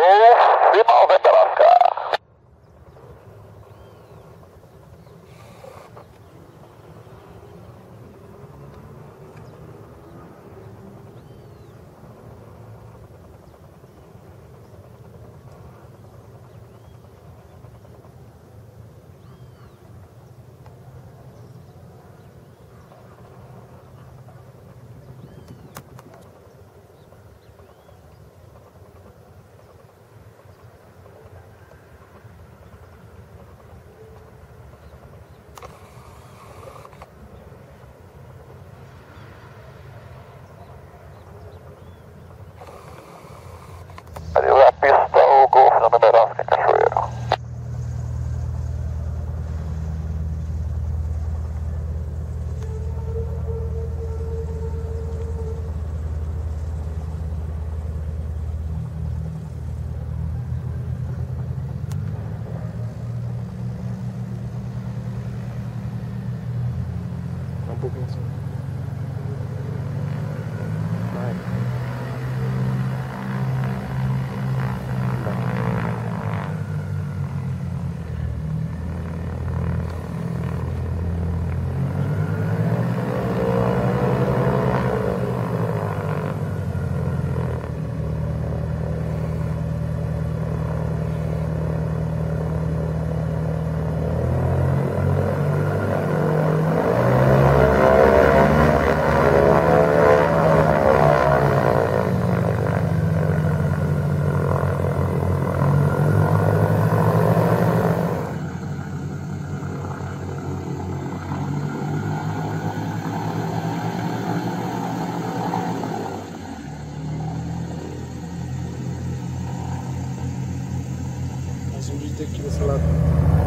Golf Lima Nebraska. Yes. absurdo de ter que lá.